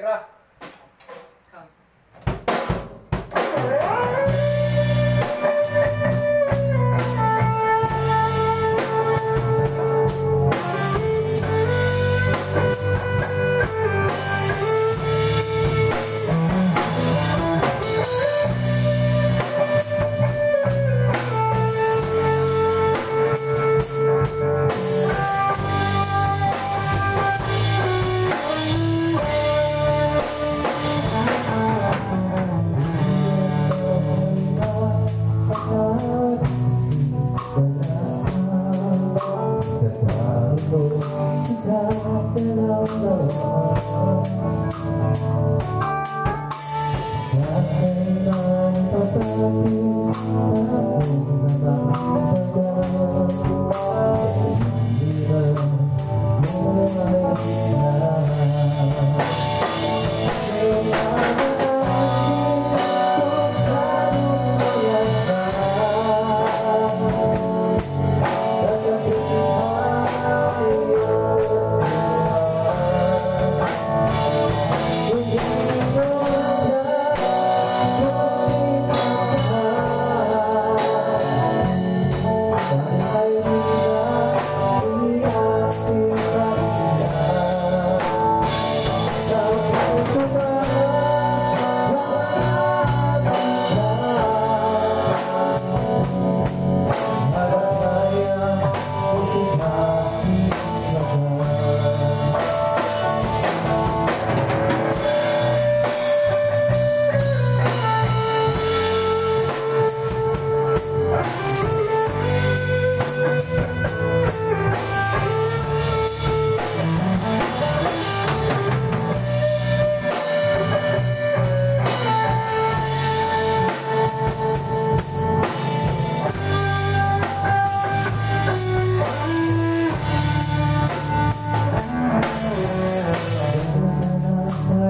Tirah. Hãy